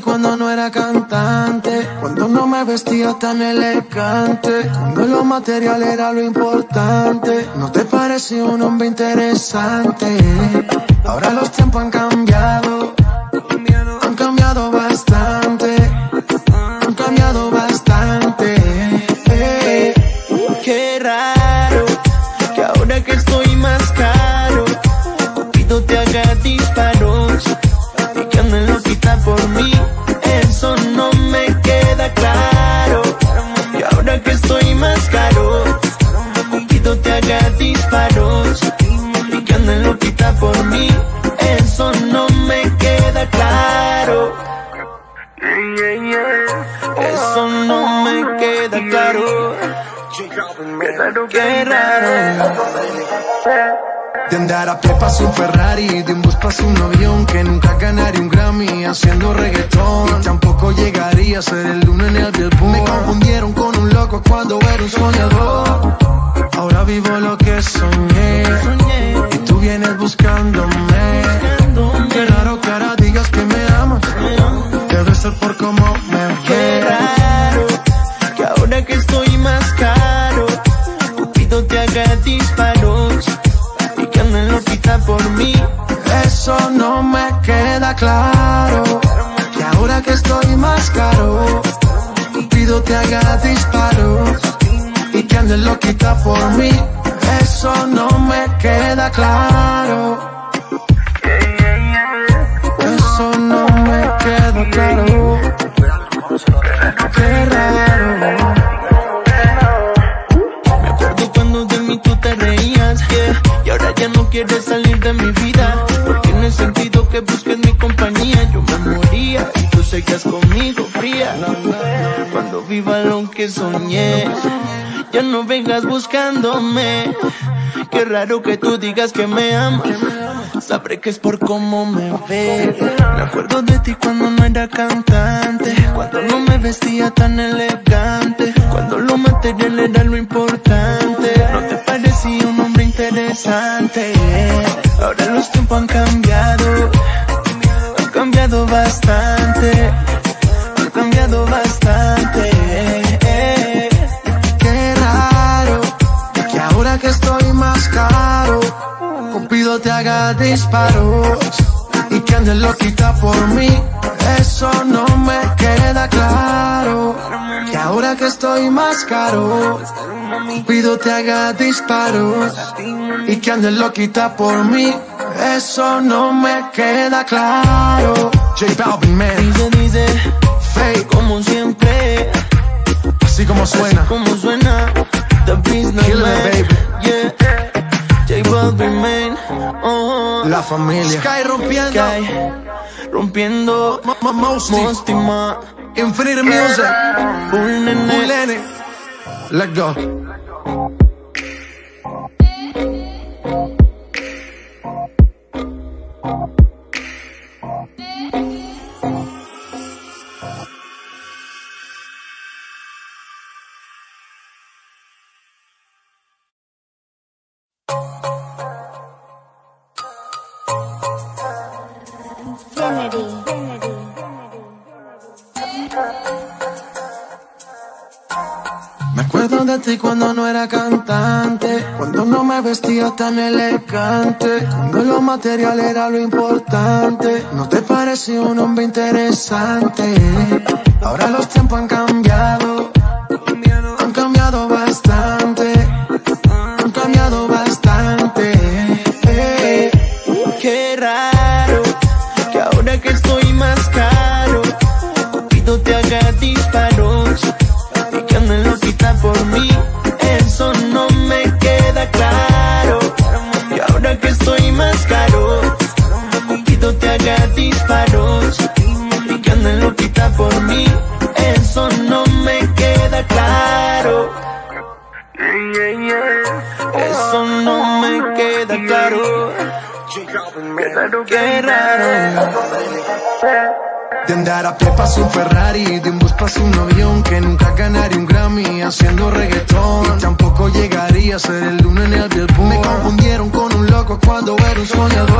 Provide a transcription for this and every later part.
cuando no era cantante, cuando no me vestía tan elegante, cuando lo material era lo importante. No te parecía un hombre interesante. Ahora los tiempos han cambiado, Qué raro. De andar a pie pasa un Ferrari, de un bus pasa un avión Que nunca ganaría un Grammy haciendo reggaetón. Y tampoco llegaría a ser el uno en el Billboard. Me confundieron con un loco cuando era un soñador. Ahora vivo lo que soñé. Y tú vienes buscándome. Qué raro que ahora digas que me amas. Debe ser por cómo me Qué ves. raro que ahora que estoy más caro, haga disparos y que anden loquita por mí. Eso no me queda claro. Que ahora que estoy más caro, pido te haga disparos y que andes loquita por mí. Eso no me queda claro. Eso no me queda claro. Quieres salir de mi vida. Porque no he sentido que busques mi compañía, yo me moría y tú seguías conmigo fría. Cuando viva lo que soñé, ya no vengas buscándome. Qué raro que tú digas que me amas. Sabré que es por cómo me ves. Me acuerdo de ti cuando no era cantante, cuando no me vestía tan elegante, cuando lo material era lo importante. No te parecía un hombre interesante. Ahora los tiempos han cambiado, han cambiado bastante, han cambiado bastante. Te haga disparos y que andes loquita por mí. Eso no me queda claro. Que ahora que estoy más caro, Cupido te haga disparos y que andes loquita por mí. Eso no me queda claro. J Balvin, man, Dice, dice, fake, como siempre. así como suena. Como suena The Business Kill it, Man baby. Yeah J Balvin Man oh, La familia. Sky rompiendo. Sky Rompiendo Mosty. Music. Bull Nene go. De ti cuando no era cantante, cuando no me vestía tan elegante, cuando lo material era lo importante. No te parecía un hombre interesante. Ahora los tiempos han cambiado, De andar a pie paso un Ferrari, de un bus paso un avión Que nunca ganaría un Grammy haciendo reggaetón. Y tampoco llegaría a ser el uno en el Billboard. Me confundieron con un loco cuando era un soñador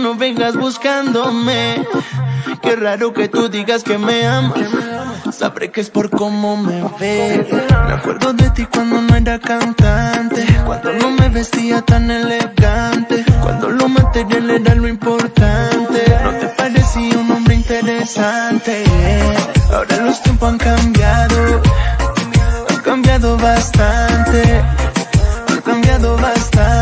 no vengas buscándome. Qué raro que tú digas que me amas. Sabré que es por cómo me ves. Me acuerdo de ti cuando no era cantante. Cuando no me vestía tan elegante. Cuando lo material era lo importante. No te parecía un hombre interesante. Ahora los tiempos han cambiado. Han cambiado bastante. Han cambiado bastante.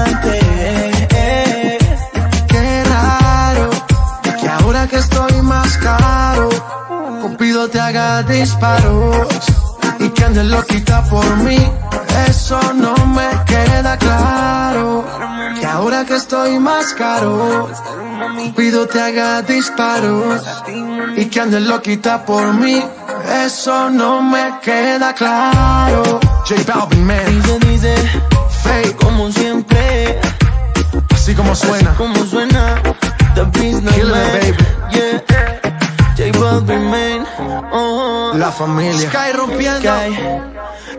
Cupido te haga disparos y que andes loquita por mí. Eso no me queda claro. Que ahora que estoy más caro, Cupido te haga disparos y que andes loquita por mí. Eso no me queda claro. J Balvin, man, Dice, dice, fake, como siempre. así como suena. Como suena The business it, baby. Oh. La familia. Sky rompiendo. Sky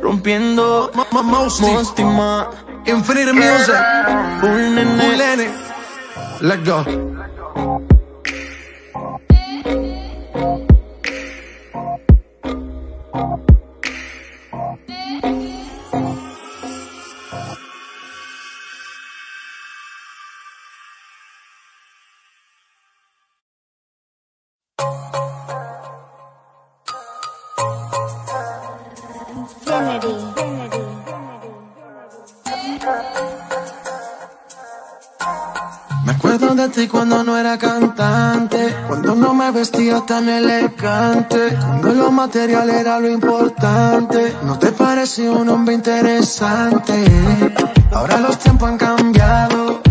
Rompiendo Ma- ma- Mosty. Mostima Infinite Music. Un nene Mulene. Let go. No era cantante, cuando no me vestía tan elegante, cuando lo material era lo importante. No te parecía un hombre interesante. Ahora los tiempos han cambiado,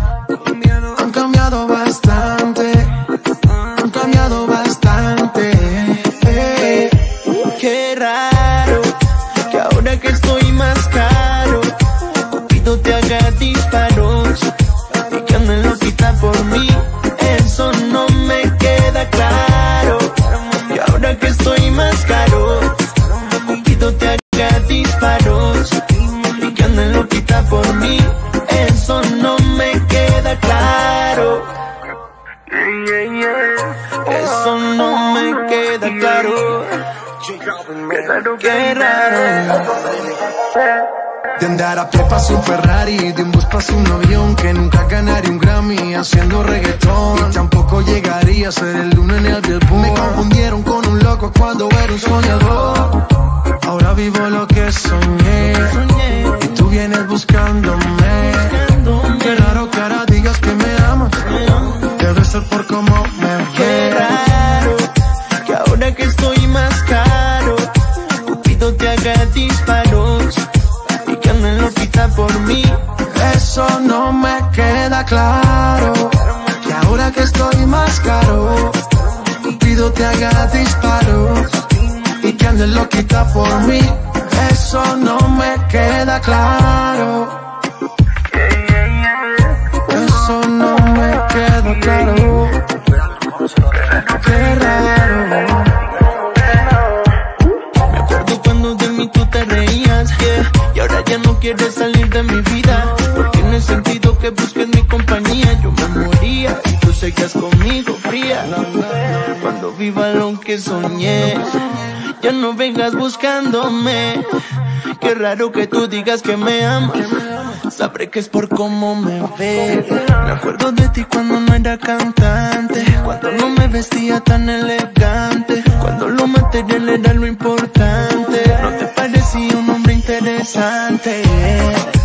Eso no me queda claro. Que ahora que estoy más caro, pido te haga disparos y que andes loquita por mí. Eso no me queda claro. Eso no me queda claro. Qué raro. Ya no quieres salir de mi vida. No he sentido que busques mi compañía. Yo me moría seguías conmigo fría. Cuando viva lo que soñé. Ya no vengas buscándome. Qué raro que tú digas que me amas. Sabré que es por cómo me ves. Me acuerdo de ti cuando no era cantante. Cuando no me vestía tan elegante. Cuando lo material era lo importante. No te parecía un hombre interesante.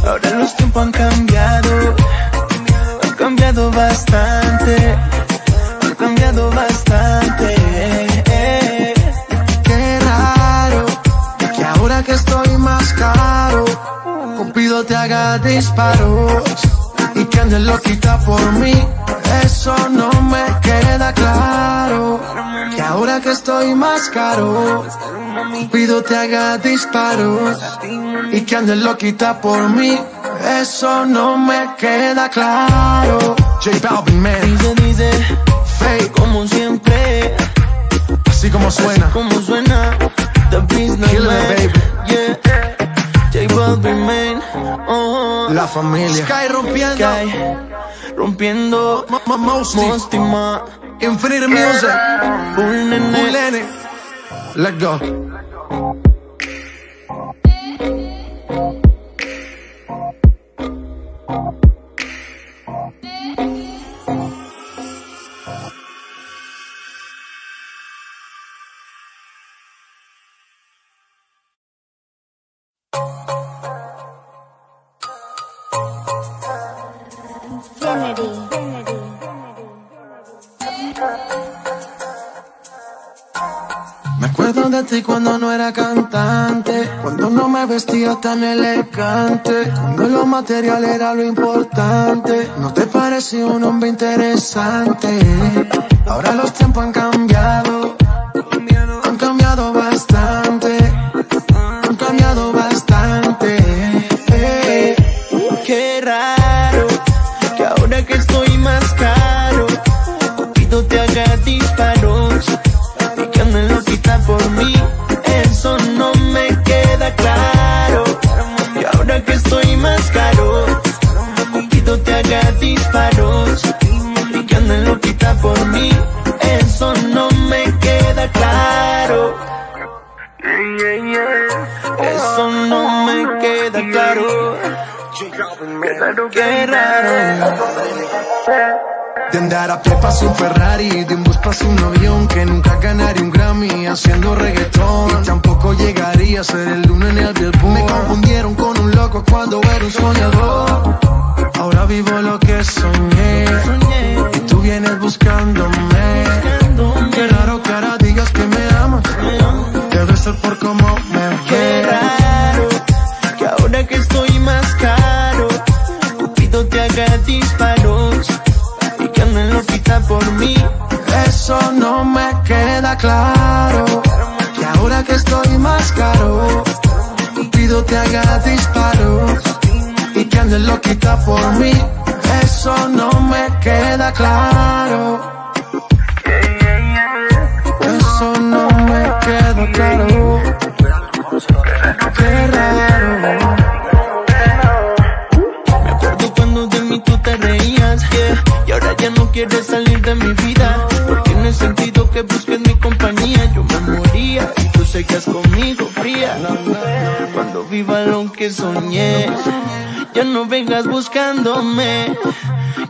Ahora los tiempos han cambiado. Cambiado bastante. Han cambiado bastante. Qué raro que ahora que estoy más caro, Cupido te haga disparos y que andes loquita por mí. Eso no me queda claro. Ahora que estoy más caro, Cupido te haga disparos y que andes loquita por mí. Eso no me queda claro. J Balvin, man, Dice, dice, fake, como siempre. así como suena. Como suena The Business it, baby. Yeah Balvin oh. La familia. Sky rompiendo. Sky Rompiendo Ma- Mosty. Infinite Music. Un nene Mulene. Let Me acuerdo de ti cuando no era cantante, cuando no me vestía tan elegante, cuando lo material era lo importante. No te parecía un hombre interesante. Ahora los tiempos han cambiado, Qué raro De andar a pie pase un Ferrari, de un bus pase un avión Que nunca ganaría un Grammy haciendo reggaetón. Y tampoco llegaría a ser el uno en el Billboard. Me confundieron con un loco cuando era un soñador. Ahora vivo lo que soñé. Y tú vienes buscándome. Qué raro que ahora digas que me amas. Debe ser por cómo me Qué ves. raro Que ahora que estoy más caro haga disparos Y que anden loquita por mí Eso no me queda claro. Que ahora que estoy más caro, Cupido te haga disparos y que andes loquita por mí. Eso no me queda claro. Eso no me queda claro. Ya no quieres salir de mi vida. Porque no he sentido que busques mi compañía. Yo me moría y tú seguías conmigo fría. Cuando viva lo que soñé Ya no vengas buscándome.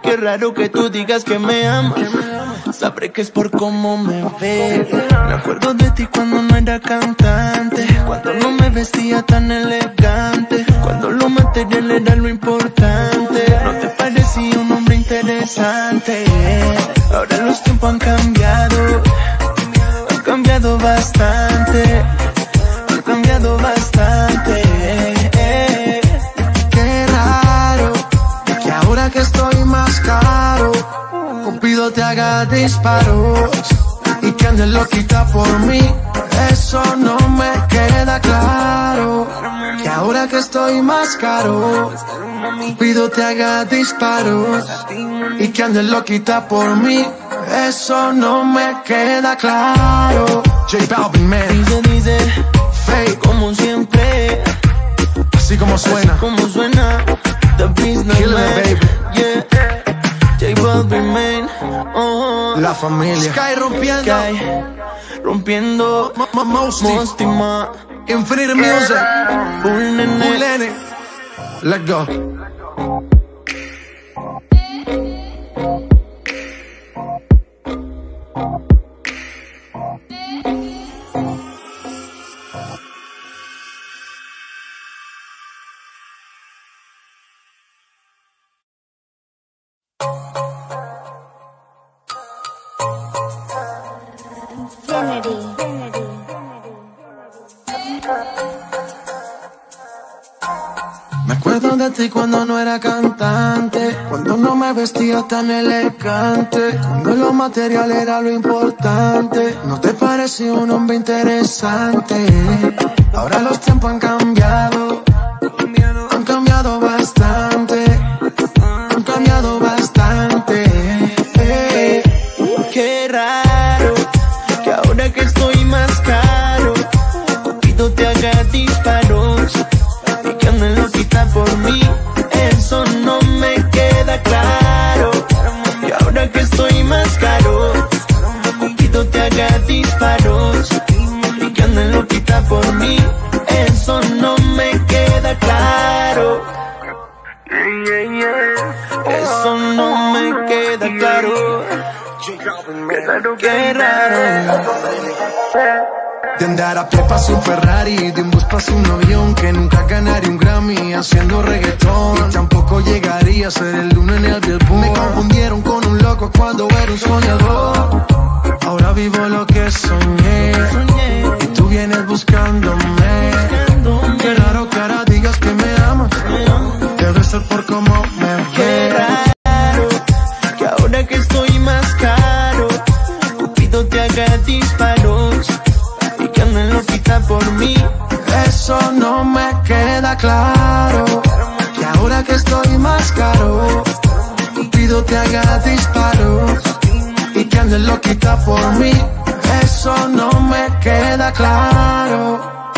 Qué raro que tú digas que me amas Sabré que es por cómo me ves Me acuerdo. De ti cuando no era cantante. Cuando no me vestía tan elegante. Cuando lo material era lo importante. No te parecía un hombre interesante. Ahora los tiempos han cambiado. Han cambiado bastante. Han cambiado bastante Cupido te haga disparos y que andes loquita por mí. Eso no me queda claro. Que ahora que estoy más caro, Cupido te haga disparos y que andes loquita por mí. Eso no me queda claro. J Balvin, man, Dice, dice, fake, como siempre así como suena. como suena The Business Kill it, Man baby. Yeah J J Balvin, man. Oh, La familia. Sky rompiendo. Sky rompiendo. Ma. Infinite Music. Un nene. Un nene. Let's go. Ti cuando no era cantante, cuando no me vestía tan elegante, cuando lo material era lo importante. No te parecía un hombre interesante. Ahora los tiempos han cambiado, De andar a pie pasa un Ferrari, de un bus pasa un avión Que nunca ganaría un Grammy haciendo reggaetón. Y tampoco llegaría a ser el uno en el Billboard. Me confundieron con un loco cuando era un soñador. Ahora vivo lo que soñé. Y tú vienes buscándome. Qué raro que ahora digas que me amas. Debe ser por cómo Eso no me queda claro. Que ahora que estoy más caro, pido te haga disparos y que andes loquita por mí. Eso no me queda claro.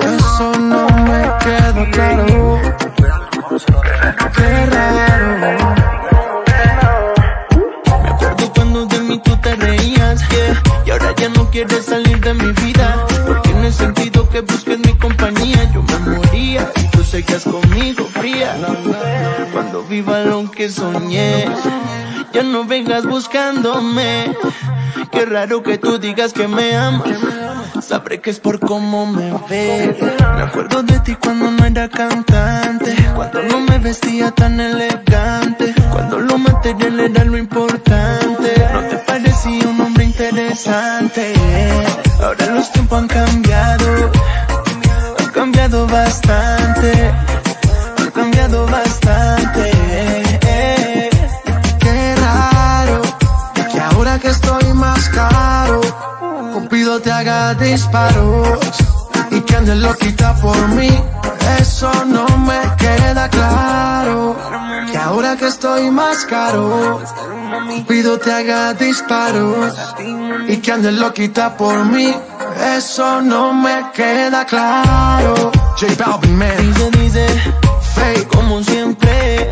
Eso no me queda claro. Qué raro. Ya no quieres salir de mi vida. Porque en el sentido que busques mi compañía, yo me moría y tú seguías conmigo fría. Cuando viva lo que soñé, ya no vengas buscándome. Qué raro que tú digas que me amas. Sabré que es por cómo me ves. Me acuerdo de ti cuando no era cantante. Cuando no me vestía tan elegante. Cuando lo material era lo importante. No te parecía un interesante. Ahora los tiempos han cambiado. Han cambiado bastante. Han cambiado bastante. Qué raro que ahora que estoy más caro, Cupido te haga disparos y que andes loquita por mí. Eso no me queda claro. Que ahora que estoy más caro, Cupido te haga disparos y que andes loquita por mí. Eso no me queda claro. J Balvin, man, Dice, dice, fake, como siempre.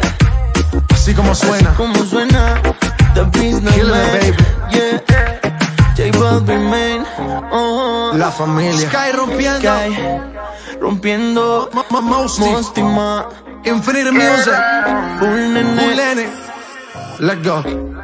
así como suena. como suena The business Kill it, man baby. Yeah J Balvin man oh, La familia. Sky rompiendo. Sky Rompiendo ma Infinite Music. Un nene Un nene. Let's go.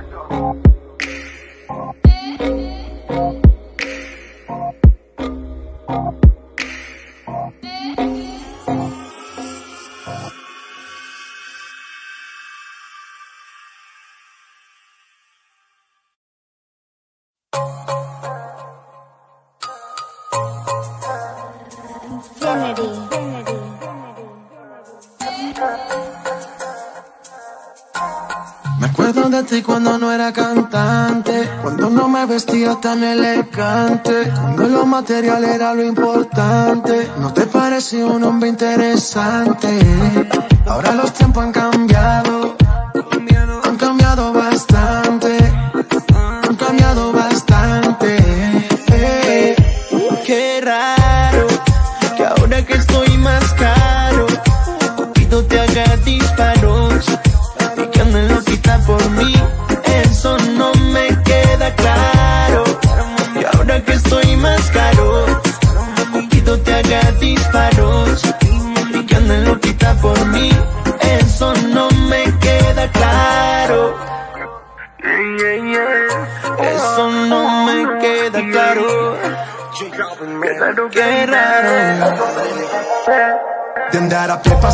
Vestía tan elegante, cuando lo material era lo importante. No te parecía un hombre interesante. Ahora los tiempos han cambiado,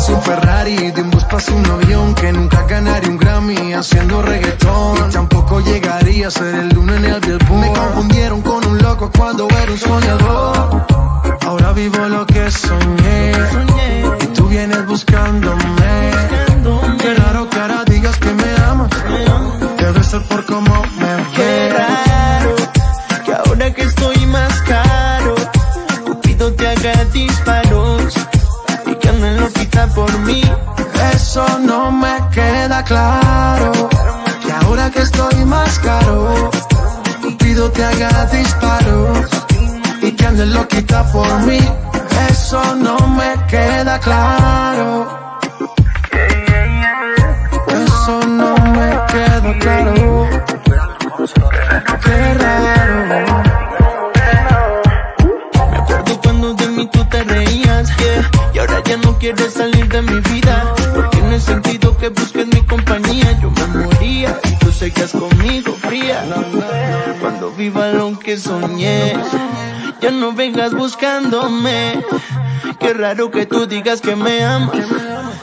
un Ferrari, de un bus paso un avión Que nunca ganaría un Grammy haciendo reggaetón. Tampoco llegaría a ser el uno en el Billboard. Me confundieron con un loco cuando era un soñador. Ahora vivo lo no me queda claro. Que ahora que estoy más caro, pido te haga disparos y que andes loquita por mí. Eso no me queda claro. Eso no me queda claro. Ya no quieres salir de mi vida. Porque no he sentido que busques mi compañía. Yo me moría y tú seguías conmigo fría. Cuando viva lo que soñé, ya no vengas buscándome. Qué raro que tú digas que me amas.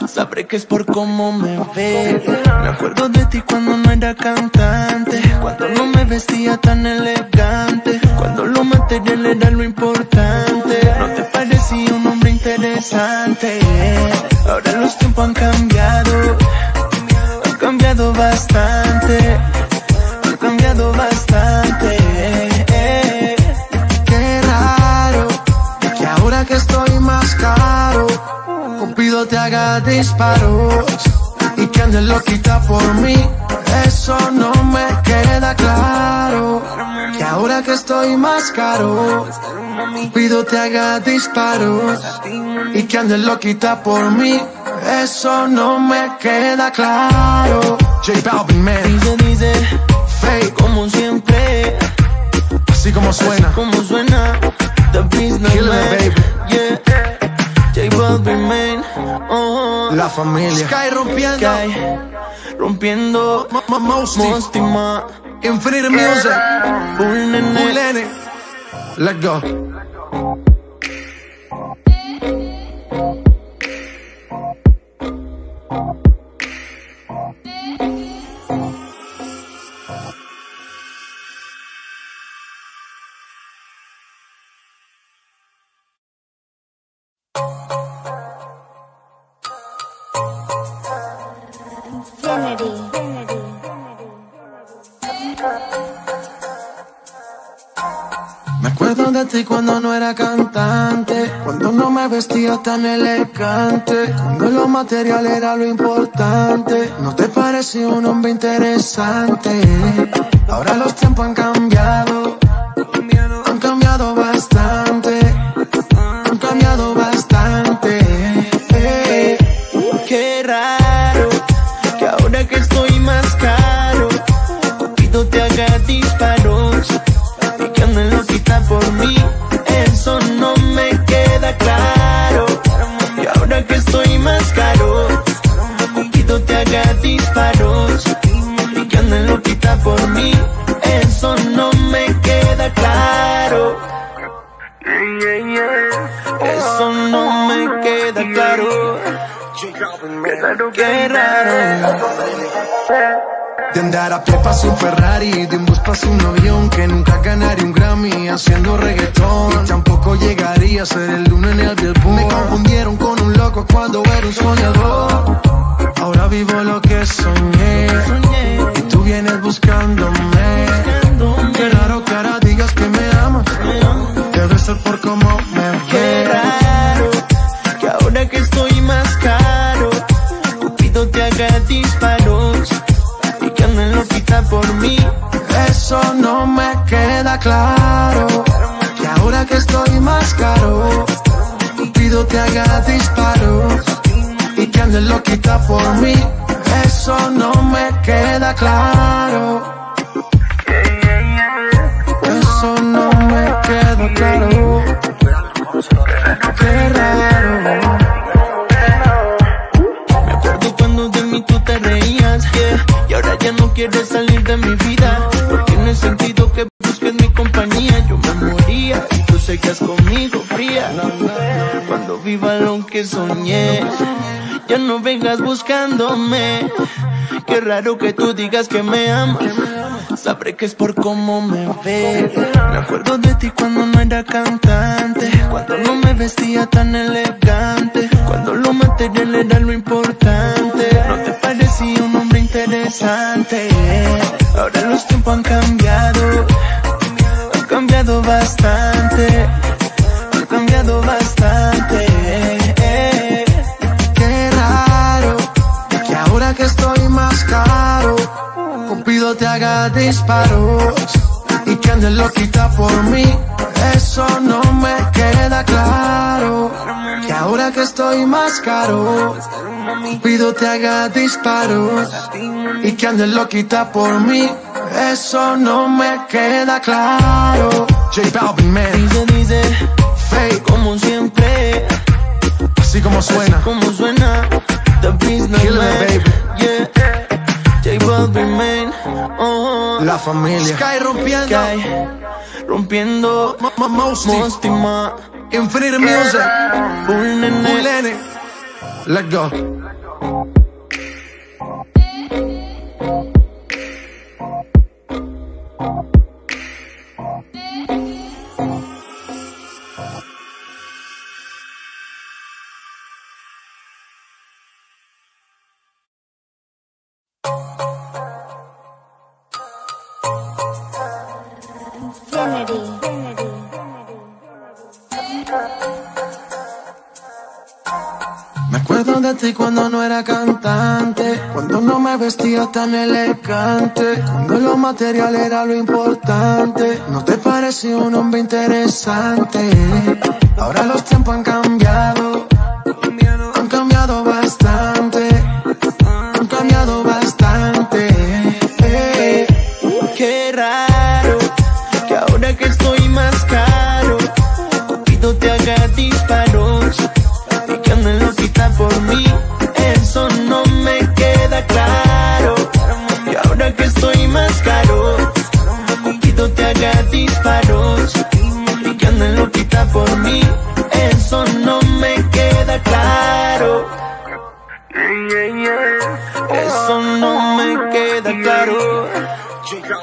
Sabré que es por cómo me ves. Me acuerdo de ti cuando no era cantante. Cuando no me vestía tan elegante. Cuando lo material era lo importante. No te parecía un interesante. Ahora los tiempos han cambiado. Han cambiado bastante. Han cambiado bastante. Qué raro que ahora que estoy más caro, Cupido te haga disparos y que andes loquita por mí. Eso no me queda claro. Ahora que estoy más caro, Cupido te haga disparos y que andes loquita por mí. Eso no me queda claro. J Balvin, man, Dice, dice, fake, como siempre. así como suena. como suena The Business Kill it, Man baby. Yeah J Balvin Man oh, La familia. Sky rompiendo. Sky Rompiendo. Mostima Infinite Music. Un nene Ulene. Let go. Me acuerdo de ti cuando no era cantante, cuando no me vestía tan elegante, cuando lo material era lo importante. No te parecía un hombre interesante. Ahora los tiempos han cambiado, andar a pie paso un Ferrari, de un bus paso un avión Que nunca ganaría un Grammy haciendo reggaetón. Y tampoco llegaría a ser el uno en el Billboard. Me confundieron con un loco cuando era un soñador. Ahora vivo lo que soñé no vengas buscándome. Qué raro que tú digas que me amas. Sabré que es por cómo me ves. Me acuerdo de ti cuando no era cantante. Cuando no me vestía tan elegante. Cuando lo material era lo importante. No te parecía un hombre interesante. Ahora los tiempos han cambiado. Han cambiado bastante. Han cambiado bastante. Te haga disparos y que andes loquita por mí. Eso no me queda claro. Que ahora que estoy más caro, Cupido te haga disparos y que andes loquita por mí. Eso no me queda claro. J Balvin, man, Dice, dice, fake, como siempre. así como suena. Como suena, the business Killing man. it, baby. Yeah, Oh, La familia. Sky rompiendo. Sky, rompiendo. Mosty. Infinite Music. Bull Nene. Bulene. Let's go. Vestía tan elegante, cuando lo material era lo importante. No te parecía un hombre interesante. Ahora los tiempos han cambiado,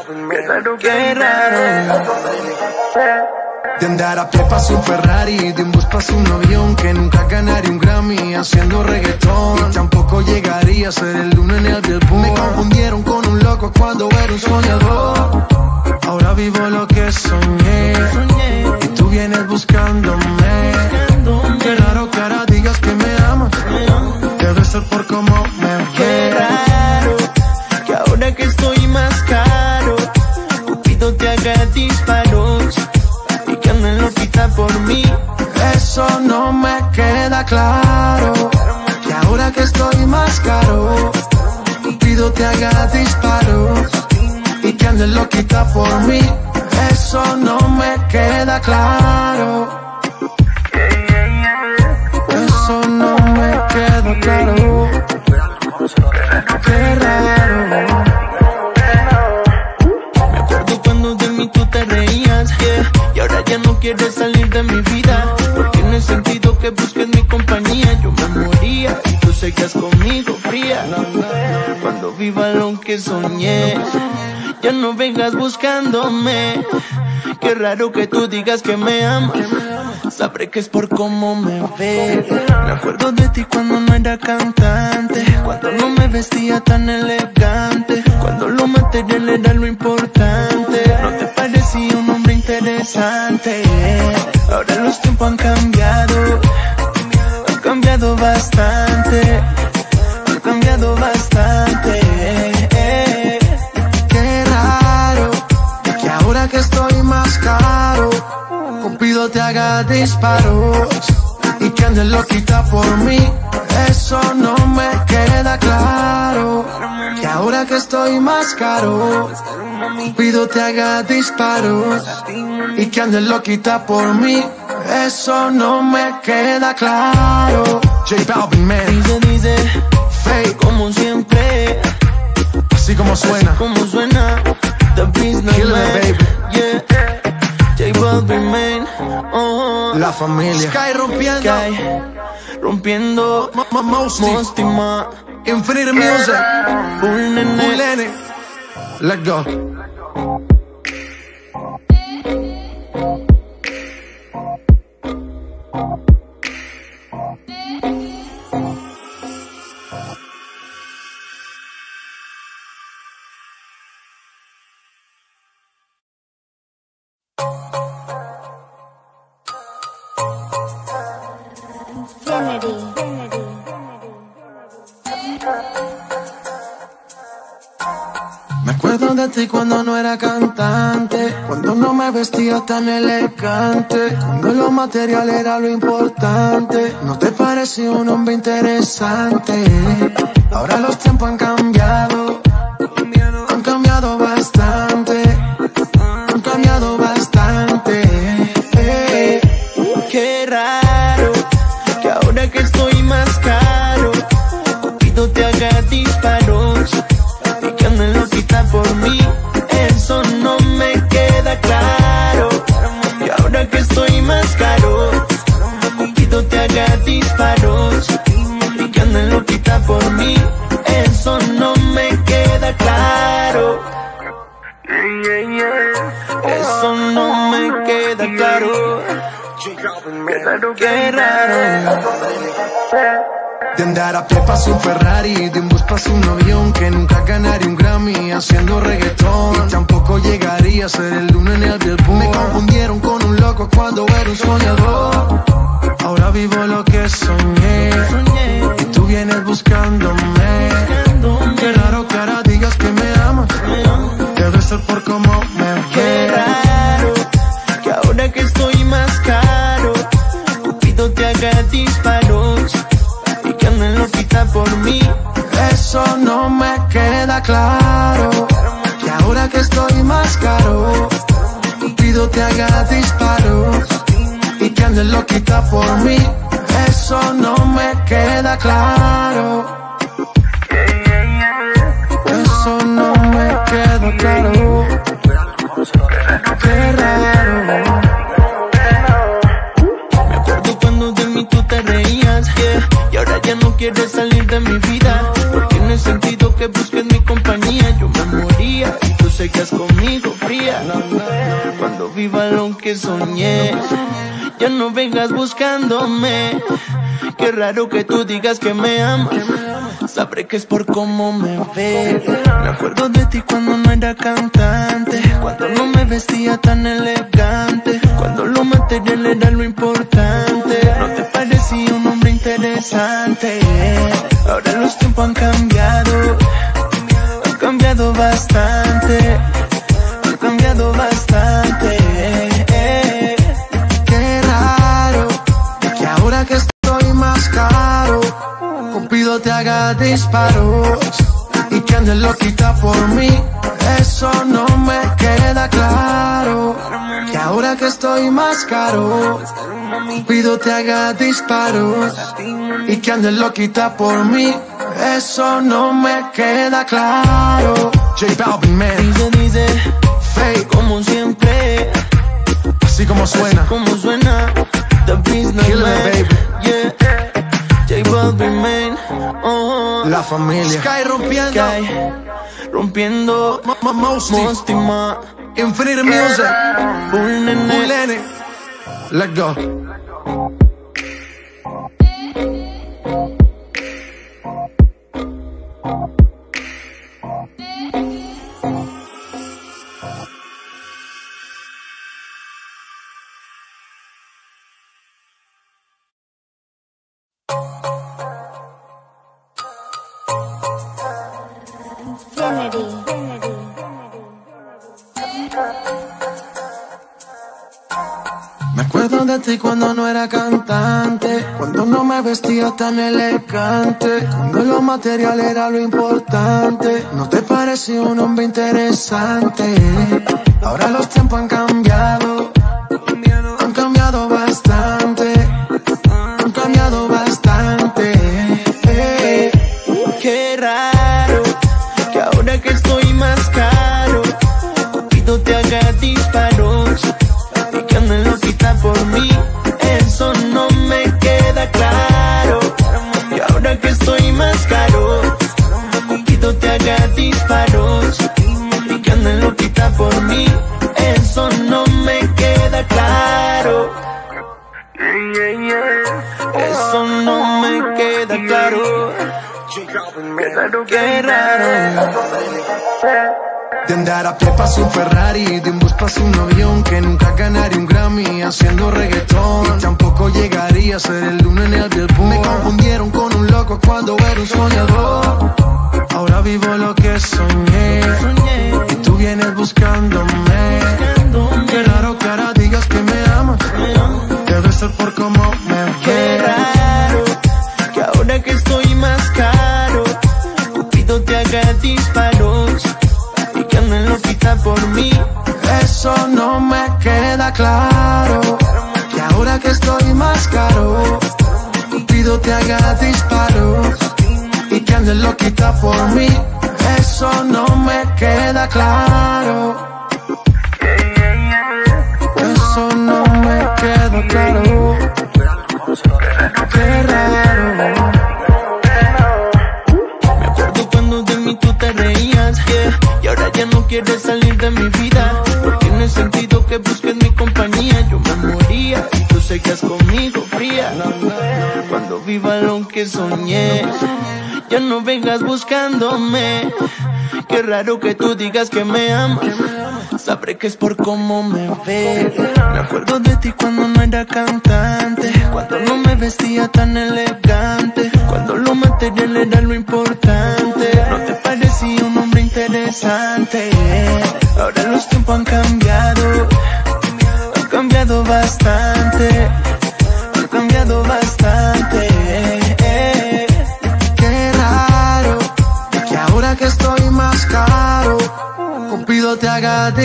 Qué raro. De andar a pie pasa un Ferrari, de un bus pasa un avión Que nunca ganaría un Grammy haciendo reggaetón. Y tampoco llegaría a ser el uno en el Billboard Me confundieron con un loco cuando era un soñador. Ahora vivo lo que soñé. Y tú vienes buscándome. Qué raro que ahora digas que me amas. Debe ser por cómo me Qué ves. raro que ahora que estoy más caro, disparos y que anden loquita por mí. Eso no me queda claro. Que ahora que estoy más caro, pido te haga disparos y que andes loquita por mí. Eso no me queda claro. Eso no me queda claro. Quieres salir de mi vida. Porque no he sentido que busques mi compañía. Yo me moría y tú seguías conmigo fría. Cuando viva lo que soñé, ya no vengas buscándome. Qué raro que tú digas que me amas. Sabré que es por cómo me ves. Me acuerdo de ti cuando no era cantante. Cuando no me vestía tan elegante. Cuando lo material era lo importante. No te parecía un interesante. Ahora los tiempos han cambiado. Han cambiado bastante. Han cambiado bastante. Qué raro que ahora que estoy más caro, Cupido te haga disparos y que andes loquita por mí. Eso no me queda claro. Ahora que estoy más caro, Cupido te haga disparos y que andes loquita por mí. Eso no me queda claro. J Balvin, man, Dice, dice, fake, como siempre. así como suena. Como suena, The business baby. Yeah. J Balvin, man. Oh. La familia. Sky rompiendo. Sky. Rompiendo. Ma- Mosty. Mostima. Infinite Music. Bull nene. Bulene. Let's go. Ti cuando no era cantante, cuando no me vestía tan elegante, cuando lo material era lo importante. No te parecía un hombre interesante. Ahora los tiempos han cambiado, caro, pido te haga disparos y que andes loquita por mí. Eso no me queda claro. Eso no me queda claro. Qué raro. Me acuerdo cuando de mí tú te reías, y ahora ya no quieres salir de mi vida. He sentido que busques mi compañía. Yo me moría y tú seguías conmigo fría. Cuando viva lo que soñé, ya no vengas buscándome. Qué raro que tú digas que me amas. Sabré que es por cómo me ves. Me acuerdo de ti cuando no era cantante. Cuando no me vestía tan elegante. Cuando lo material era lo importante. No te parecía un hombre interesante. Ahora los tiempos han cambiado. Han cambiado bastante. Han cambiado bastante. Qué raro que ahora que estoy más caro, Cupido te haga disparos y que andes loquita por mí. Eso no me queda claro. Ahora que estoy más caro, Cupido te haga disparos y que andes loquita por mí. Eso no me queda claro. J Balvin, man, Dice, dice, fake, como siempre. así como suena. Como suena The business Kill it, man baby. Yeah J Balvin man oh. La familia. Sky rompiendo. Sky Rompiendo. Mostima Infinite Music. Bull nene Bulene. Let's go. Infinity. Infinity. Me acuerdo de ti cuando no era cantante, cuando no me vestía tan elegante, cuando lo material era lo importante. No te parecía un hombre interesante. Ahora los tiempos han cambiado, Pie paso un Ferrari, de un bus paso un no vengas buscándome. Qué raro que tú digas que me amas. Sabré que es por cómo me ves. Me acuerdo de ti cuando no era cantante. Cuando no me vestía tan elegante. Cuando lo material era lo importante.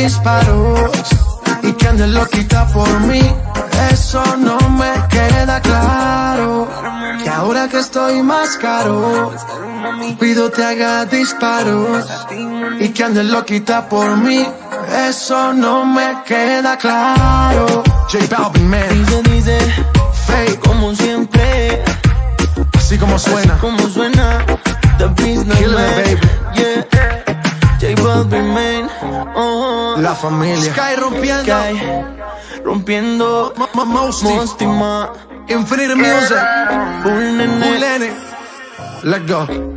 Disparos y que andes loquita por mí. Eso no me queda claro. Que ahora que estoy más caro, Cupido te haga disparos y que andes loquita por mí. Eso no me queda claro. J Balvin, man, Dice, dice, fake, como siempre. así como suena. como suena The Business baby. Oh, La familia. Sky rompiendo. Sky Rompiendo Infinite Music. Bull Nene Ulene. Let go.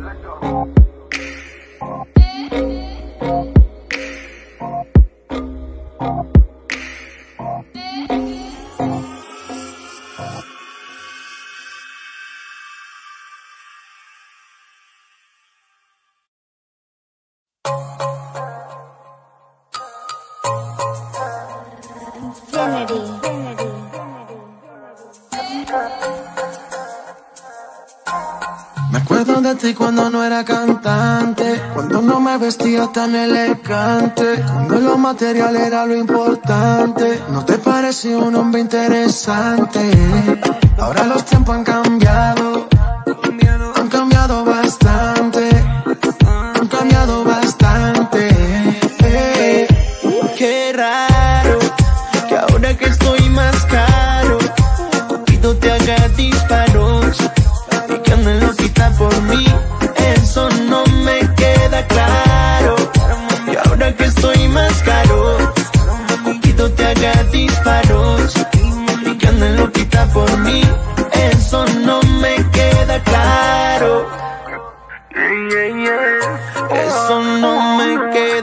Vestía tan elegante, cuando lo material era lo importante. No te parecía un hombre interesante. Ahora los tiempos han cambiado,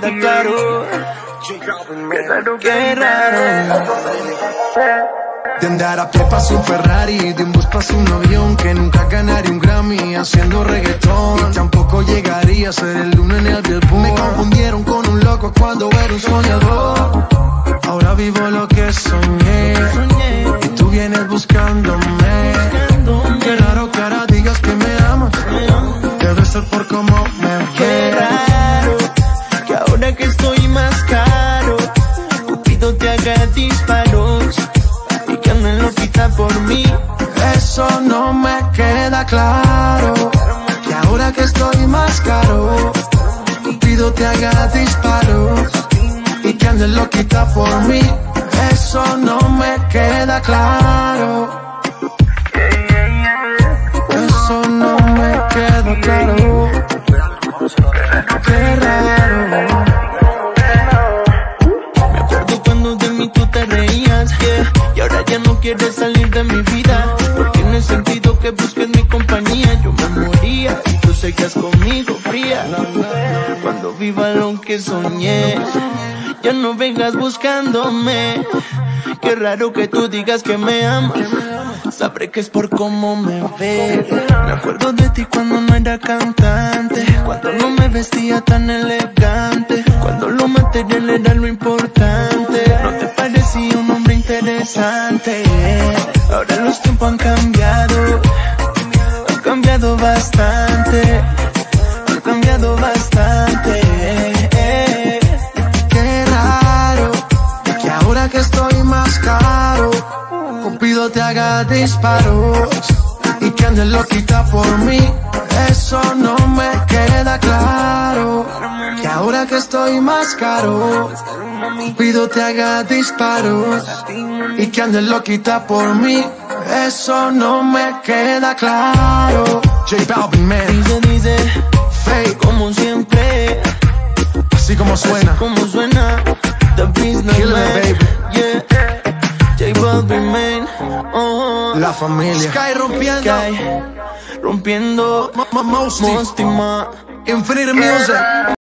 queda claro Qué raro De andar a pie paso un Ferrari, de un bus paso un avión Que nunca ganaría un Grammy haciendo reggaetón. Y tampoco llegaría a ser el uno en el Billboard. Me confundieron con un loco cuando era un soñador. Ahora vivo lo que soñé. Y tú vienes buscándome. Qué raro que ahora digas que me amas. Debe ser por cómo me ves Que ahora que estoy más caro Cupido te haga disparos Y que anden loquita por mí Eso no me queda claro. Que ahora que estoy más caro, pido te haga disparos y que andes loquita por mí. Eso no me queda claro. Eso no me queda claro. No quieres salir de mi vida Porque en el sentido que busques mi compañía Yo me moría y tú seguías conmigo fría. Cuando viva lo que soñé, ya no vengas buscándome. Qué raro que tú digas que me amas. Sabré que es por cómo me ves. Me acuerdo de ti cuando no era cantante. Cuando no me vestía tan elegante. Cuando lo material era lo importante. No te parecía un hombre interesante. Ahora los tiempos han cambiado. Han cambiado bastante. Han cambiado bastante. Qué raro que ahora que estoy más caro, Cupido te haga disparos y que andes loquita por mí. Eso no me queda claro. Ahora que estoy más caro, Cupido te haga disparos y que andes loquita por mí. Eso no me queda claro. J Balvin, man, Dice, dice, fake, como siempre. así como suena. Como suena The Business Kill it, Man baby. Yeah J Balvin Man oh, La familia. Sky rompiendo. Sky Rompiendo M- M- Mosty. Mostima Infinite Music.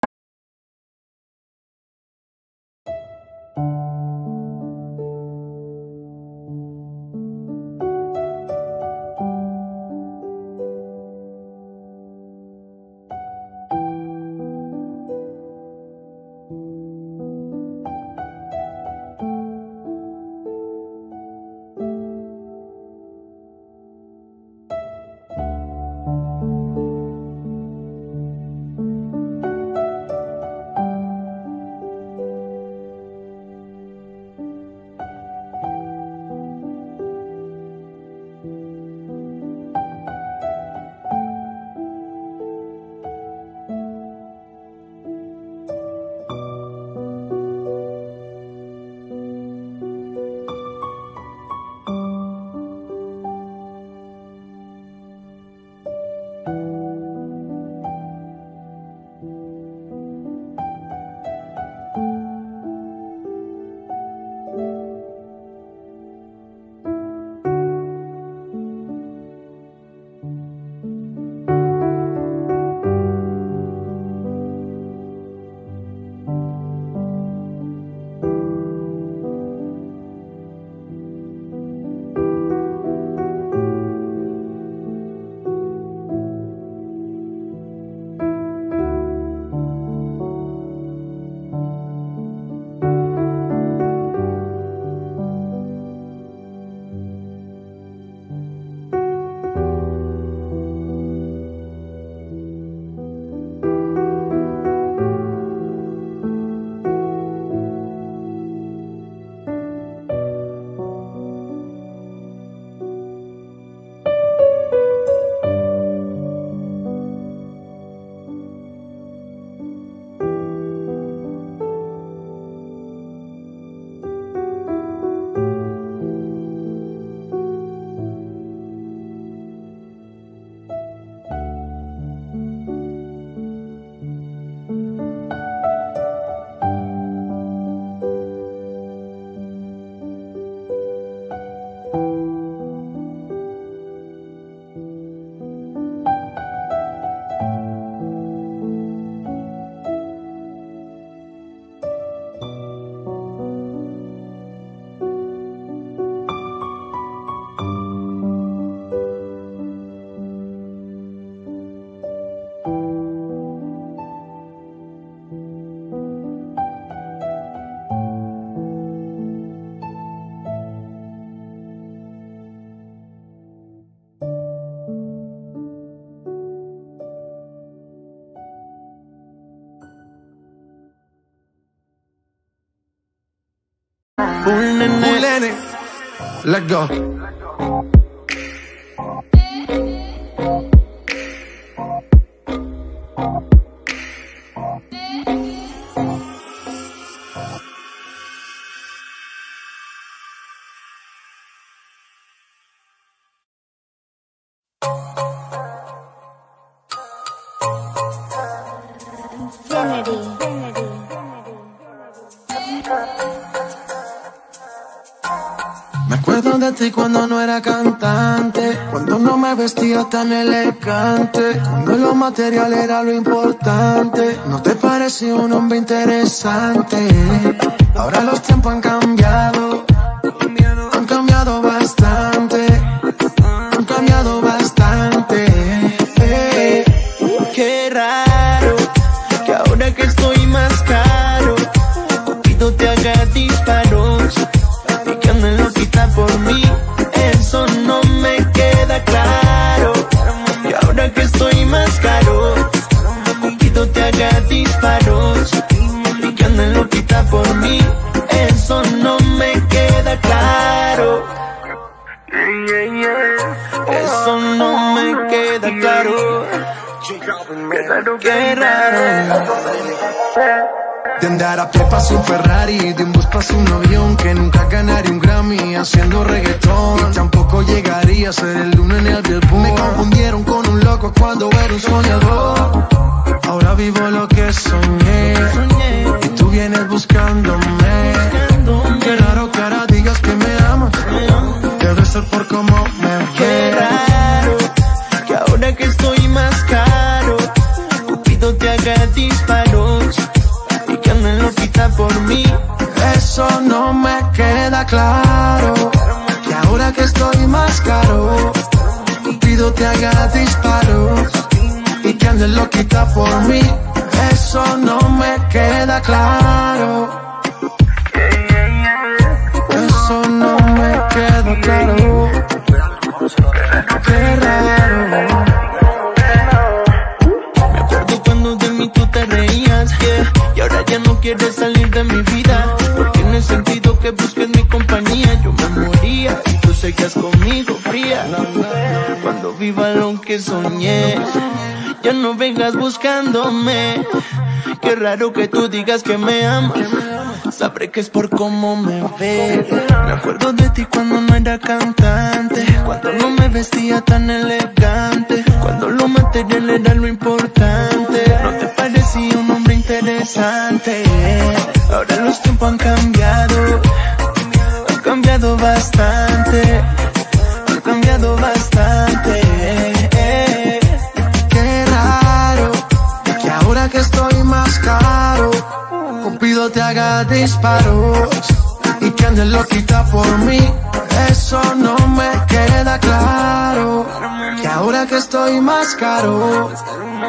Nene Lenny. Let's go. Tan elegante, cuando lo material era lo importante. No te parecía un hombre interesante. Ahora los tiempos han cambiado, Qué raro. De andar a pie un Ferrari, de un bus pase un avión Que nunca ganaría un Grammy haciendo reggaetón. Y tampoco llegaría a ser el uno en el Billboard Me confundieron con un loco cuando era un soñador. Ahora vivo lo que soñé. Y tú vienes buscándome. Qué raro que ahora digas que me amas. Debe ser por cómo me Qué ves. raro ahora que estoy más caro, Cupido te haga disparos y que anden loquita por mí. Eso no me queda claro. Que ahora que estoy más caro, pido te haga disparos y que andes loquita por mí. Eso no me queda claro. Eso no me queda claro. Quieres salir de mi vida. Porque en el sentido que busques mi compañía, yo me moría y tú seguías conmigo fría. Cuando viva lo que soñé, ya no vengas buscándome. Qué raro que tú digas que me amas. Sabré que es por cómo me ves. Me acuerdo de ti cuando no era cantante, cuando no me vestía tan elegante, cuando lo material era lo importante. No te parecía un interesante. Ahora los tiempos han cambiado, han cambiado bastante, han cambiado bastante. Qué raro que ahora que estoy más caro, Cupido te haga disparos y que andes loquita por mí. Eso no me queda claro. Ahora que estoy más caro,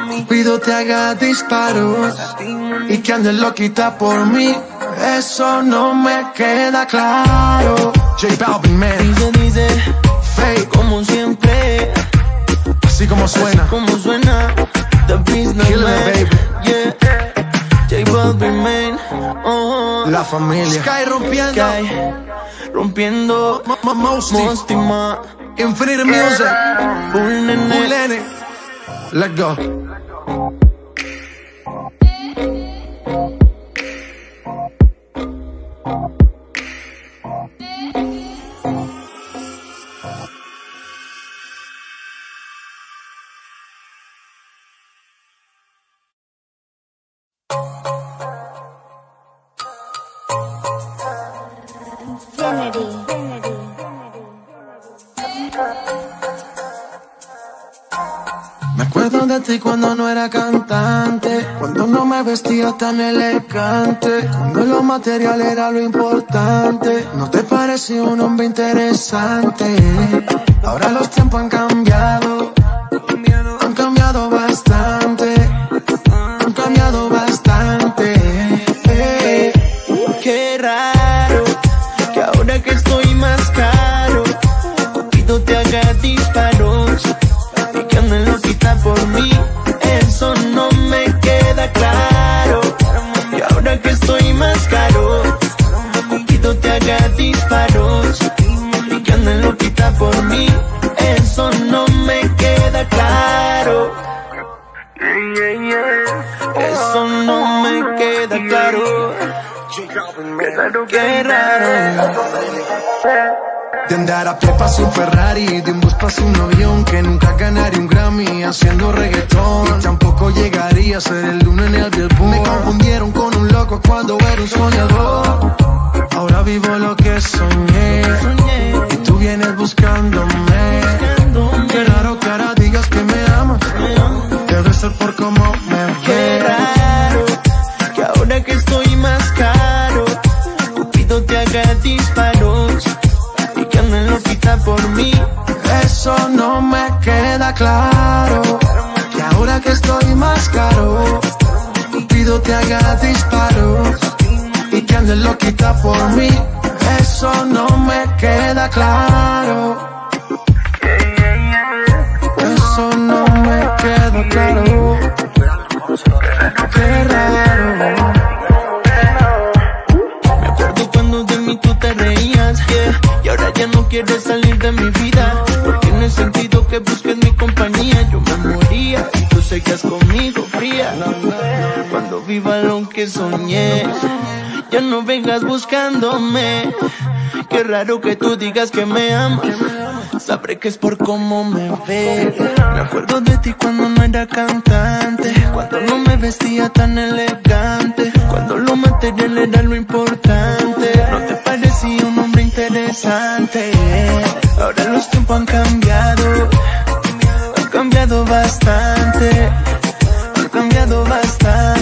Cupido te haga disparos y que andes loquita por mí. Eso no me queda claro. J Balvin, man, Dice, dice, fake, como siempre. así como suena. Como suena The Business Kill it, Man baby. Yeah J Balvin Man oh. La familia. Sky rompiendo. Sky Rompiendo Mosty. Mostima Infinite Music. Un nene Mulene. Let's go. Ti cuando no era cantante, cuando no me vestía tan elegante, cuando lo material era lo importante. No te parecía un hombre interesante. Ahora los tiempos han cambiado, claro. Eso no me queda claro. Qué raro. Me acuerdo cuando de tú te reías, y ahora ya no quieres salir de mi vida. Porque en el sentido que busques mi compañía, yo me moría y tú seguías conmigo fría. Cuando viva lo que soñé, ya no vengas buscándome. Qué raro que tú digas que me amas. Sabré que es por cómo me ves. Me acuerdo de ti cuando no era cantante. Cuando no me vestía tan elegante. Cuando lo material era lo importante. No te parecía un hombre interesante. Ahora los tiempos han cambiado. Han cambiado bastante. Han cambiado bastante.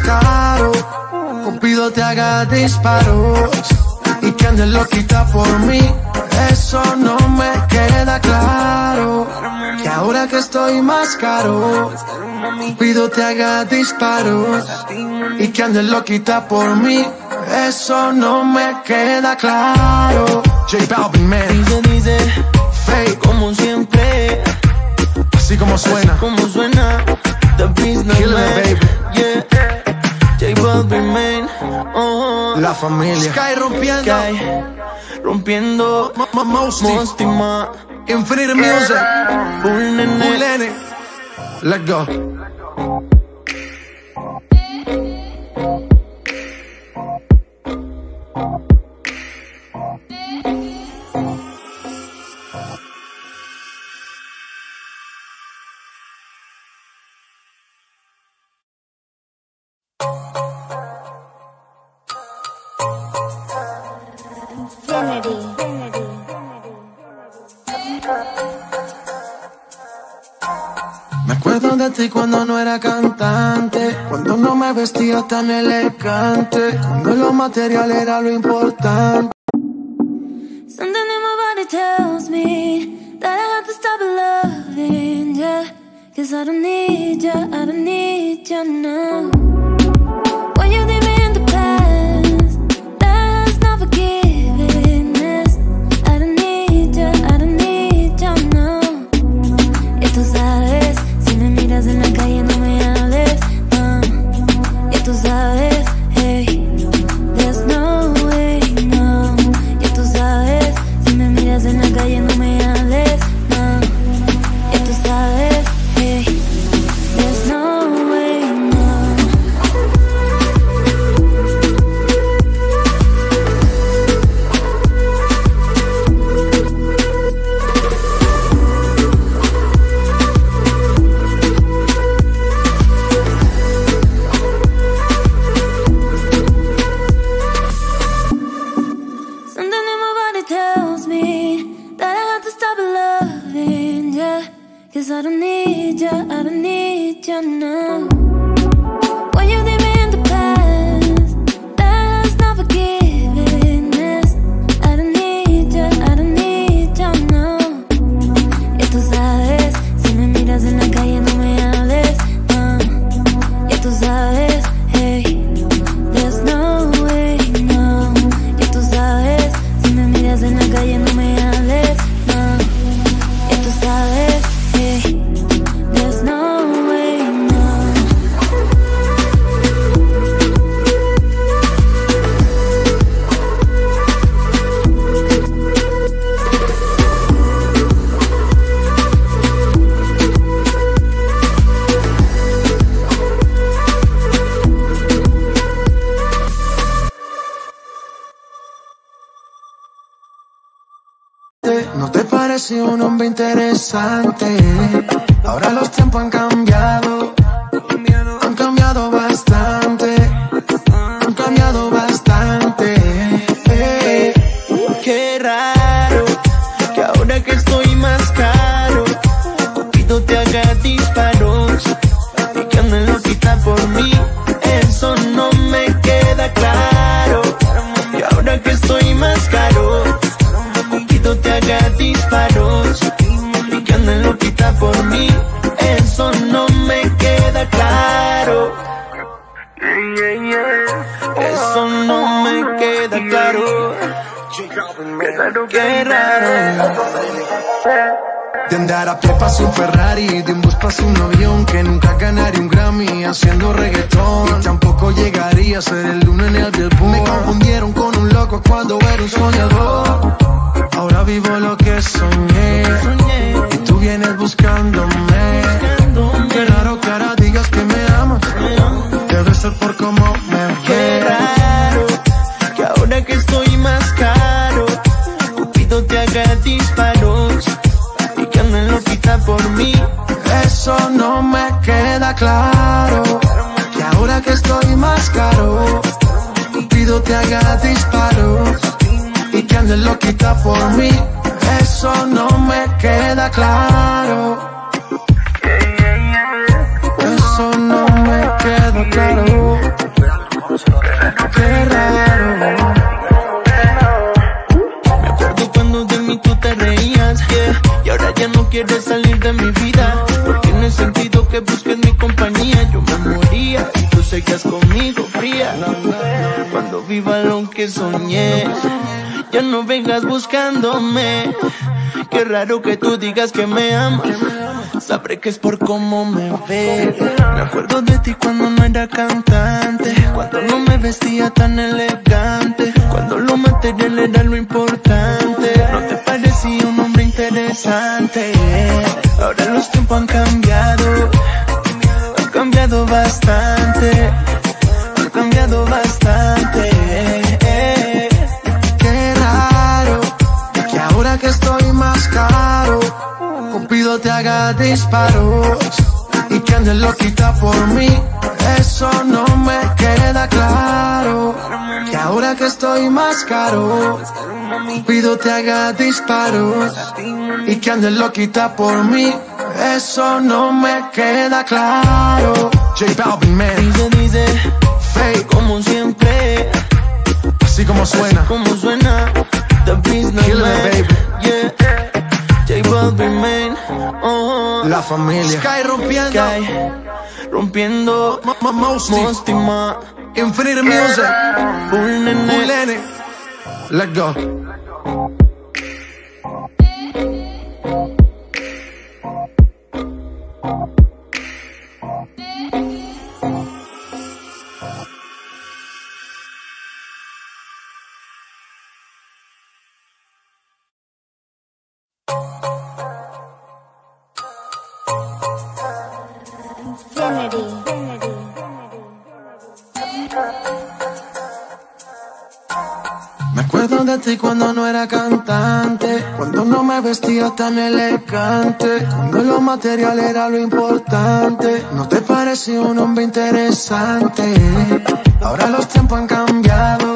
Caro, Cupido te haga disparos y que andes loquita por mí. Eso no me queda claro. Que ahora que estoy más caro, Cupido te haga disparos y que andes loquita por mí. Eso no me queda claro. J Balvin, man, Dice, dice, fake, como siempre. así como suena. como suena The business Kill it, man baby. Yeah J Balvin man oh, La familia. Sky rompiendo. Sky Rompiendo Ma- Infinite Music. Un nene. Let's go. Ti cuando no era cantante, cuando no me vestía tan elegante, cuando lo material era lo importante. Something in my body tells me that I have to stop loving ya. Cause I don't need ya, I don't need ya now. Ya no vengas buscándome. Qué raro que tú digas que me amas. Sabré que es por cómo me ves. Me acuerdo de ti cuando no era cantante. Cuando no me vestía tan elegante. Cuando lo material era lo importante. No te parecía un hombre interesante. Ahora los tiempos han cambiado. Han cambiado bastante. Han cambiado bastante. Ahora que estoy más caro, Cupido te haga disparos y que andes loquita por mí. Eso no me queda claro. Que ahora que estoy más caro, Cupido te haga disparos y que andes loquita por mí. Eso no me queda claro. J Balvin, man, Dice, dice, fake, como siempre. así como suena. como suena The Business it, baby. Yeah J Balvin Man oh, La familia. Sky rompiendo. Sky Rompiendo Ma- Mosty. Mostima Infinite Music. Un nene Ulene. Let go. Cantante, cuando no me vestía tan elegante, cuando lo material era lo importante. No te parecía un hombre interesante. Ahora los tiempos han cambiado,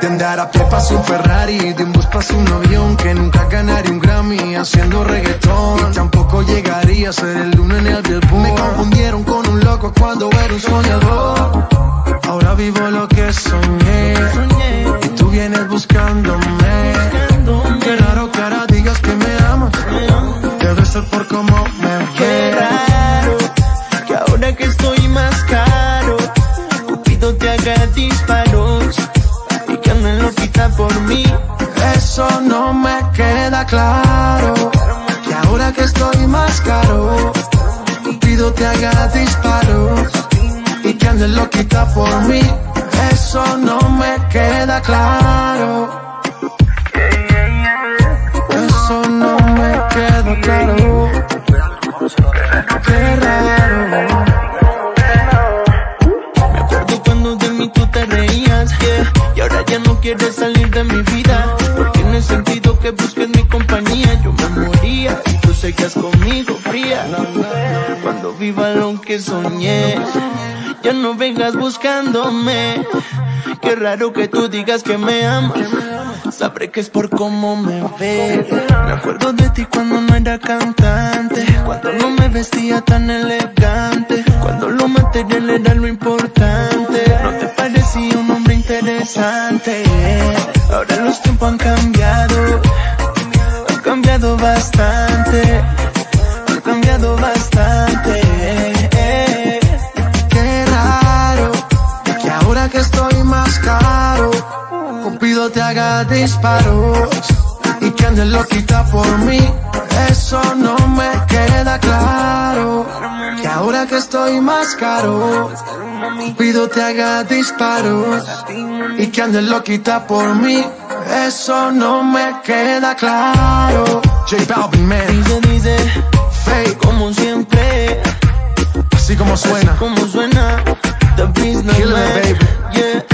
De andar a pie pasó un Ferrari, de un bus pasó un avión Que nunca ganaría un Grammy haciendo reggaetón. Y tampoco llegaría a ser el uno en el Billboard. Me confundieron con un loco cuando era un soñador. Ahora vivo lo que soñé. Y tú vienes buscándome. Qué raro que ahora digas que me amas. Debe ser por cómo me ves. raro, que ahora que estoy más caro Cupido te haga disparar por mí. Eso no me queda claro. Que ahora que estoy más caro, Cupido te haga disparos. Y que andes loquita por mí. Eso no me queda claro. Eso no me queda claro. Ya no quieres salir de mi vida. Porque no he sentido que busques mi compañía. Yo me moría tú seguías conmigo fría. Cuando viva lo que soñé, ya no vengas buscándome. Qué raro que tú digas que me amas. Sabré que es por cómo me ves. Me acuerdo de ti cuando no era cantante. Cuando no me vestía tan elegante. Cuando lo material era lo importante. No te parecía un hombre interesante. Ahora los tiempos han cambiado. Cambiado bastante. Han cambiado bastante. Qué raro que ahora que estoy más caro, Cupido te haga disparos y que andes loquita por mí. Eso no me queda claro. Ahora que estoy más caro, Cupido te haga disparos y que andes loquita por mí. Eso no me queda claro. J Balvin, man, Dice, dice, fake, como siempre. así como suena. Como suena The Business Kill it, Man baby. Yeah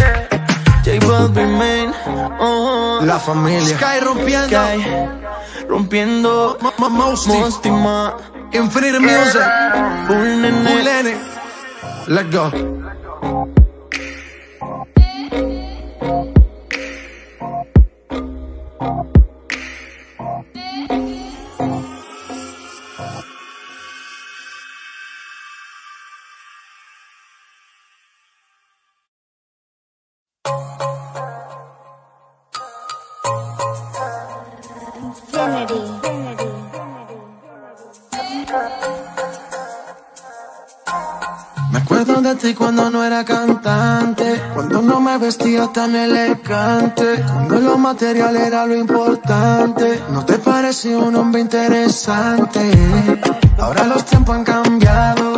J Balvin Man oh, La familia. Sky rompiendo. Sky Rompiendo Mosty. Mostima Infinite Music. Bull Nene Lenny. Let go. Infinity. De ti cuando no era cantante, cuando no me vestía tan elegante, cuando lo material era lo importante. No te parecía un hombre interesante. Ahora los tiempos han cambiado,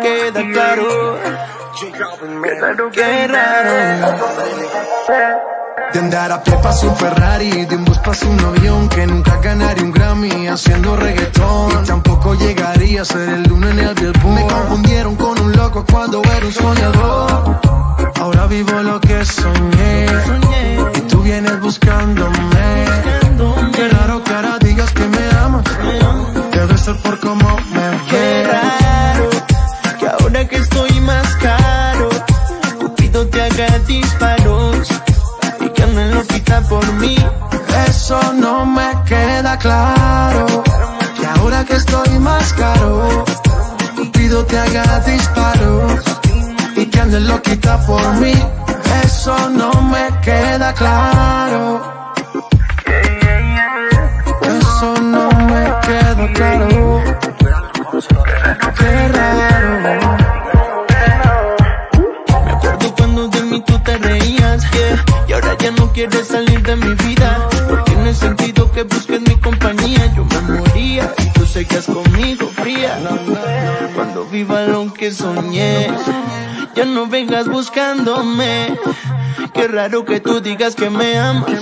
queda claro. Qué raro. De andar a pie pasa un Ferrari, de un bus pasa un avión Que nunca ganaría un Grammy haciendo reggaetón. Y tampoco llegaría a ser el uno en el Billboard. Me confundieron con un loco cuando era un soñador. Ahora vivo lo que soñé. Y tú vienes buscándome. Qué raro que ahora digas que me amas. Debe ser por cómo me ves disparos. Y que anden loquita por mí. Eso no me queda claro. Que ahora que estoy más caro, pido te haga disparos y que andes loquita por mí. Eso no me queda claro. Eso no me queda claro. Qué raro. Ya no quieres salir de mi vida. Porque no he sentido que busques mi compañía. Yo me moría y tú seguías conmigo fría. Cuando viva lo que soñé, ya no vengas buscándome. Qué raro que tú digas que me amas.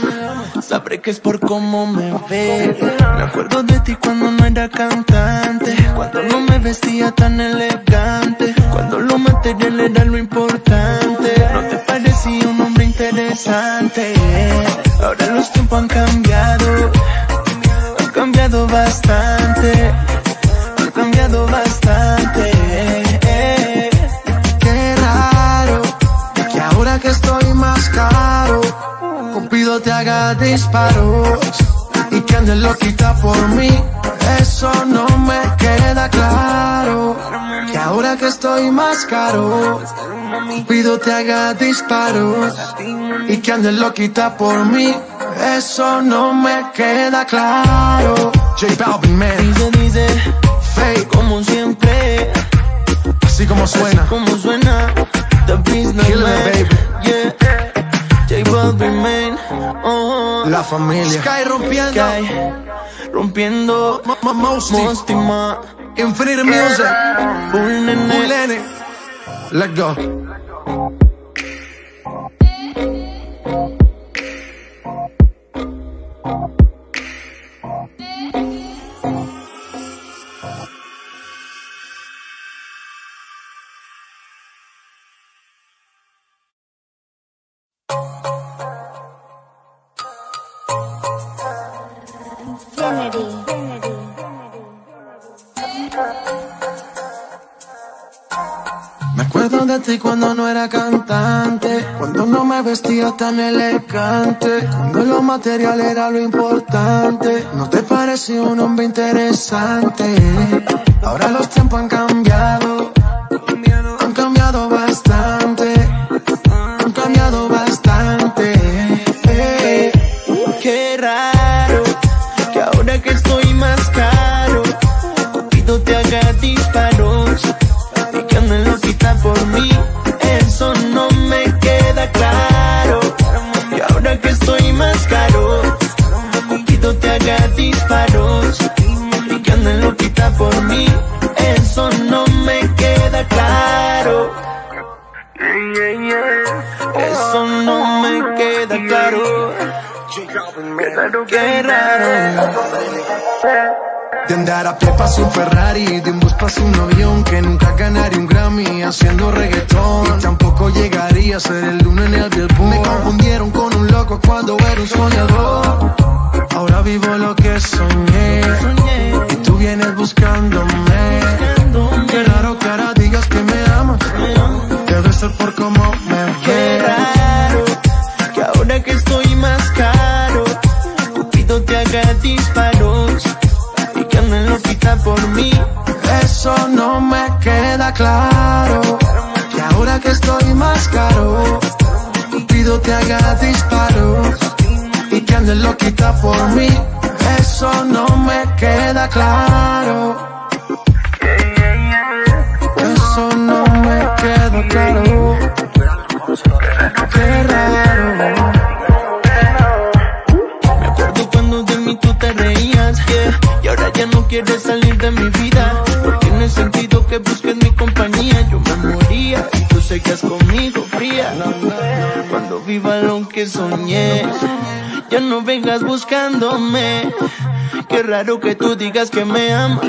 Sabré que es por cómo me ves. Me acuerdo de ti cuando no era cantante. Cuando no me vestía tan elegante. Cuando lo material era lo importante. No te parecía un hombre Ahora los tiempos han cambiado. Han cambiado bastante. Han cambiado bastante. Qué raro que ahora que estoy más caro, Cupido te haga disparos y que andes loquita por mí. Eso no me queda claro. Ahora que estoy más caro, Cupido te haga disparos y que andes loquita por mí. Eso no me queda claro. J Balvin, man, Dice, dice, fake, como siempre. así como suena. como suena The Business Killing Man it, baby. Yeah J Balvin Man oh, La familia. Sky rompiendo. Sky Rompiendo ma- Mosty. Mostima Infinite Music. Un nene Mulene. Let go. Tan elegante, cuando lo material era lo importante. No te parecía un hombre interesante. Ahora los tiempos han cambiado, Qué raro De andar a pie pasa un Ferrari, de un bus pasa un avión Que nunca ganaría un Grammy haciendo reggaetón. Y tampoco llegaría a ser el uno en el Billboard Me confundieron con un loco cuando era un soñador. Ahora vivo lo que soñé. Y tú vienes buscándome. Qué raro que ahora digas que me amas. Debe ser por cómo me ves Haga disparos y que anden loquita por mí. Eso no me queda claro. Que ahora que estoy más caro, Cupido te haga disparos y que andes loquita por mí. Eso no me queda claro. Eso no me queda claro. Quieres salir de mi vida. Porque no he sentido que busques mi compañía. Yo me moría y tú seguías conmigo fría. Cuando viva lo que soñé, ya no vengas buscándome. Qué raro que tú digas que me amas.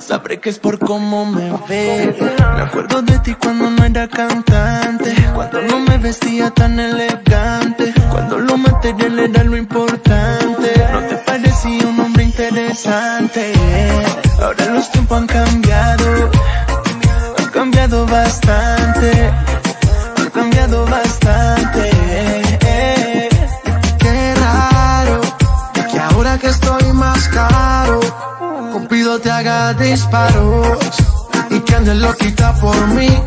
Sabré que es por cómo me ves. Me acuerdo de ti cuando no era cantante. Cuando no me vestía tan elegante. Cuando lo material era lo importante. No te parecía un interesante. Ahora los tiempos han cambiado. Han cambiado bastante. Han cambiado bastante. Qué raro que ahora que estoy más caro, Cupido te haga disparos y que andes loquita por mí.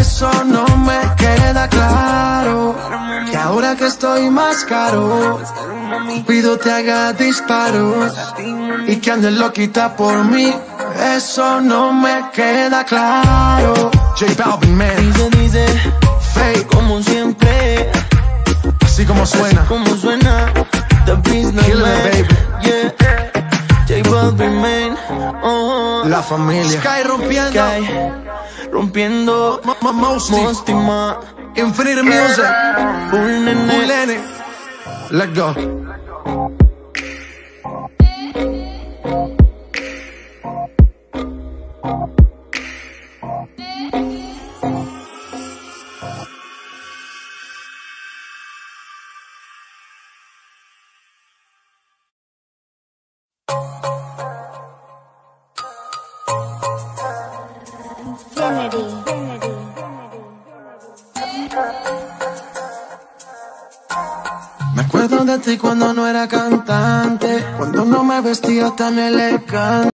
Eso no me queda claro. Ahora que estoy más caro, Cupido te haga disparos y que andes loquita por mí. Eso no me queda claro. J Balvin, man, Dice, dice, fake, como siempre. así como suena. Como suena The business Kill it, man baby. Yeah J Balvin man oh. La familia. Sky rompiendo. Sky Rompiendo. Mostima Infinity Music. Un nene Mulene. Let go. Infinity. Ti cuando no era cantante, cuando no me vestía tan elegante.